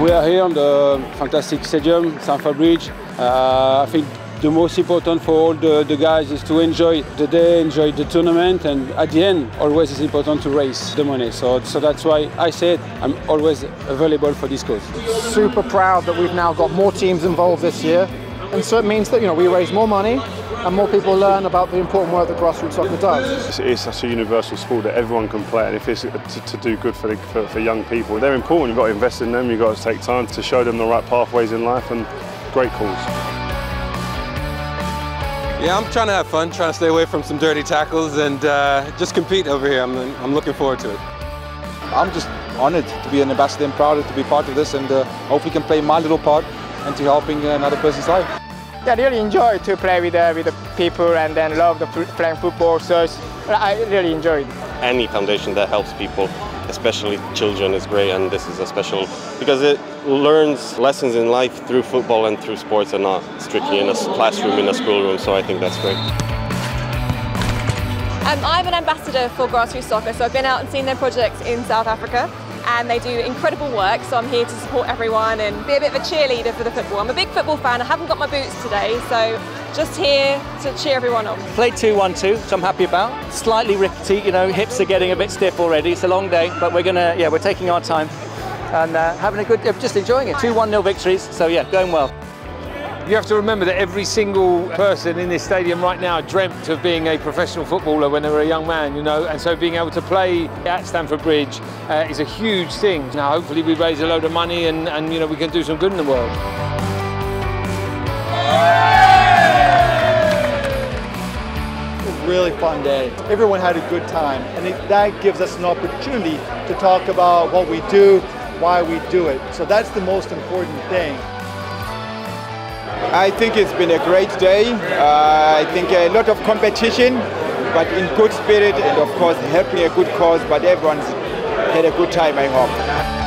we are here on the fantastic stadium, Stamford Bridge. Uh, I think the most important for all the, the, guys is to enjoy the day, enjoy the tournament, and at the end, always it's important to raise the money. So, so that's why I said I'm always available for this cause. Super proud that we've now got more teams involved this year, and so it means that you know we raise more money, and more people learn about the important work that grassroots soccer does. It's, it's such a universal sport that everyone can play, and if it's to, to do good for, the, for, for young people, they're important. You've got to invest in them. You've got to take time to show them the right pathways in life, and great cause. Yeah, I'm trying to have fun, trying to stay away from some dirty tackles and uh, just compete over here. I'm, I'm looking forward to it. I'm just honoured to be an ambassador and proud to be part of this and uh, hopefully can play my little part into helping another person's life. Yeah, I really enjoy to play with, uh, with the people and then love the playing football, so I really enjoy it. Any foundation that helps people especially children, is great, and this is a special because it learns lessons in life through football and through sports, and not strictly in a classroom in a schoolroom. So I think that's great. Um, I'm an ambassador for Grassroots Soccer, so I've been out and seen their projects in South Africa and they do incredible work so I'm here to support everyone and be a bit of a cheerleader for the football. I'm a big football fan, I haven't got my boots today so just here to cheer everyone on. Played 2-1-2, which I'm happy about. Slightly rickety, you know, hips are getting a bit stiff already. It's a long day, but we're gonna, yeah, we're taking our time and uh, having a good, just enjoying it. Two 1-0 victories, so yeah, going well. You have to remember that every single person in this stadium right now dreamt of being a professional footballer when they were a young man, you know, and so being able to play at Stamford Bridge uh, is a huge thing. Now, hopefully we raise a load of money and, and, you know, we can do some good in the world. It was a really fun day. Everyone had a good time, and it, that gives us an opportunity to talk about what we do, why we do it. So that's the most important thing. I think it's been a great day. Uh, I think a lot of competition, but in good spirit and of course helping a good cause, but everyone's had a good time, I hope.